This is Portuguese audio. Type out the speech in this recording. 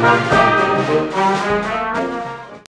Música